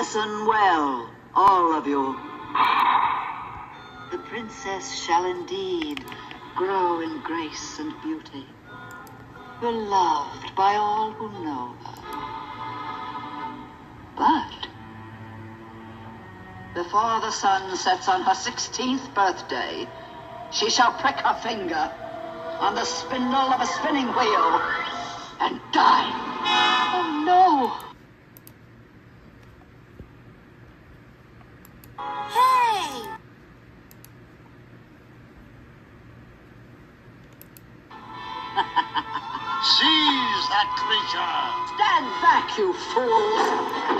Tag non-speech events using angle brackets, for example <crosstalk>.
Listen well, all of you. The princess shall indeed grow in grace and beauty, beloved by all who know her. But before the sun sets on her 16th birthday, she shall prick her finger on the spindle of a spinning wheel Hey! <laughs> Seize that creature! Stand back, you fools!